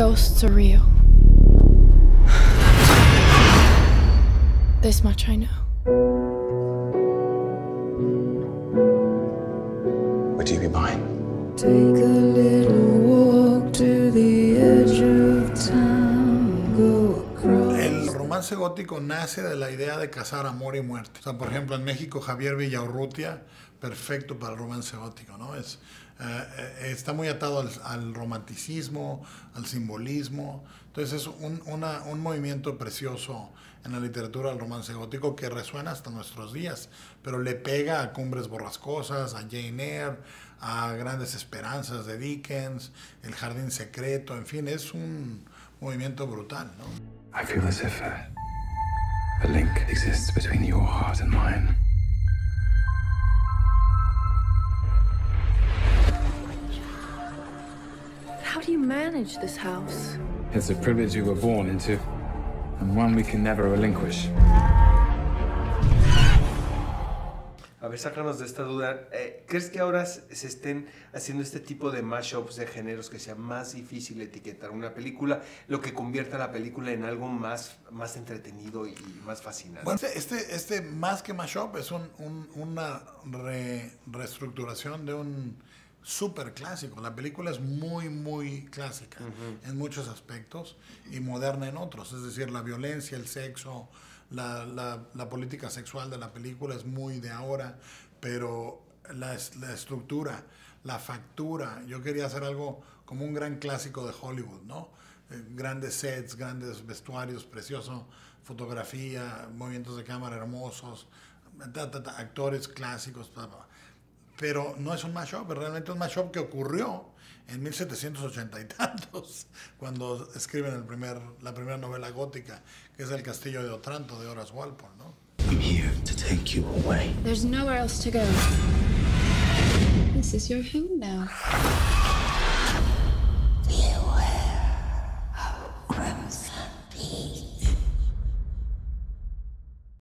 Ghosts are real. This much I know. What do you be buying? Take a little romance gótico nace de la idea de casar amor y muerte. O sea, por ejemplo, en México Javier Villaurrutia, perfecto para el romance gótico, ¿no? Es, eh, eh, está muy atado al, al romanticismo, al simbolismo. Entonces es un, una- un movimiento precioso en la literatura del romance gótico que resuena hasta nuestros días, pero le pega a Cumbres Borrascosas, a Jane Eyre, a Grandes Esperanzas de Dickens, El Jardín Secreto, en fin, es un movimiento brutal, ¿no? I feel as if a, a link exists between your heart and mine. How do you manage this house? It's a privilege we were born into, and one we can never relinquish. A ver, sácanos de esta duda. Eh, ¿Crees que ahora se estén haciendo este tipo de mashups de géneros que sea más difícil etiquetar una película, lo que convierta la película en algo más, más entretenido y más fascinante? Bueno, este, este, este más que mashup es un- un- una re- reestructuración de un súper clásico. La película es muy, muy clásica en muchos aspectos y moderna en otros. Es decir, la violencia, el sexo, la, la- la política sexual de la película es muy de ahora, pero la, la estructura, la factura, yo quería hacer algo como un gran clásico de Hollywood, ¿no? Eh, grandes sets, grandes vestuarios, precioso, fotografía, movimientos de cámara hermosos, ta, ta, ta, actores clásicos. Pero no es un mashup, es realmente un mashup que ocurrió en 1780 y tantos, cuando escriben el primer, la primera novela gótica, que es El Castillo de Otranto de Horace Walpole, ¿no? I'm here to take you away. There's nowhere else to go. This is your home now.